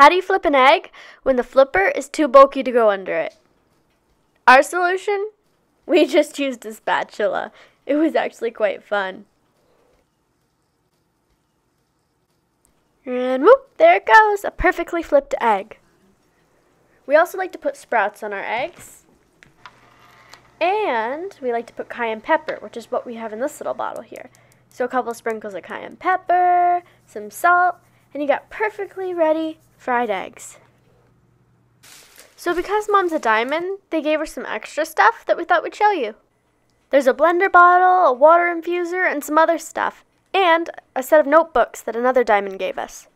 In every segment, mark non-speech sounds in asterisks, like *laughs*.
How do you flip an egg when the flipper is too bulky to go under it? Our solution? We *laughs* just used a spatula. It was actually quite fun. And whoop, there it goes, a perfectly flipped egg. We also like to put sprouts on our eggs. And we like to put cayenne pepper, which is what we have in this little bottle here. So a couple sprinkles of cayenne pepper, some salt, and you got perfectly ready fried eggs. So because mom's a diamond, they gave her some extra stuff that we thought we'd show you. There's a blender bottle, a water infuser, and some other stuff, and a set of notebooks that another diamond gave us.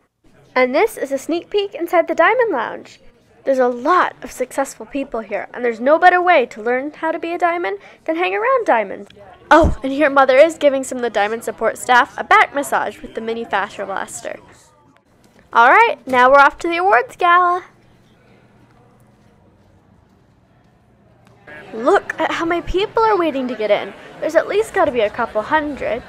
And this is a sneak peek inside the Diamond Lounge. There's a lot of successful people here, and there's no better way to learn how to be a diamond than hang around diamonds. Oh, and here Mother is giving some of the diamond support staff a back massage with the mini fascia blaster. Alright, now we're off to the awards gala. Look at how many people are waiting to get in. There's at least got to be a couple hundred.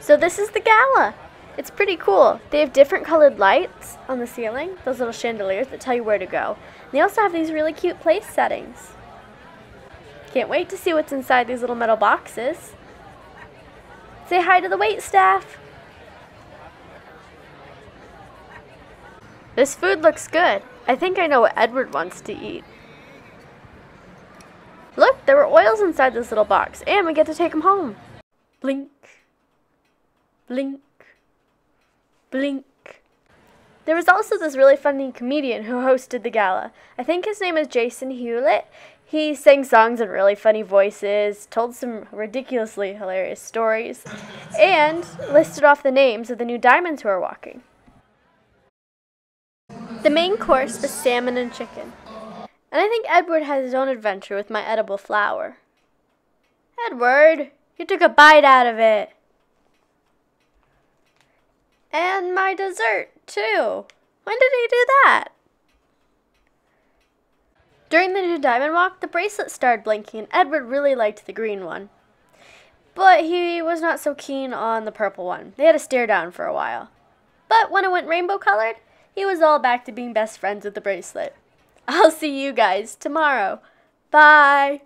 So this is the gala. It's pretty cool. They have different colored lights on the ceiling, those little chandeliers that tell you where to go. And they also have these really cute place settings. Can't wait to see what's inside these little metal boxes. Say hi to the wait staff. This food looks good. I think I know what Edward wants to eat. Look, there were oils inside this little box, and we get to take them home. Blink blink, blink. There was also this really funny comedian who hosted the gala. I think his name is Jason Hewlett. He sang songs in really funny voices, told some ridiculously hilarious stories, and listed off the names of the new diamonds who are walking. The main course was salmon and chicken. And I think Edward had his own adventure with my edible flower. Edward, you took a bite out of it. And my dessert, too. When did he do that? During the new diamond walk, the bracelet started blinking, and Edward really liked the green one. But he was not so keen on the purple one. They had a stare down for a while. But when it went rainbow colored, he was all back to being best friends with the bracelet. I'll see you guys tomorrow. Bye.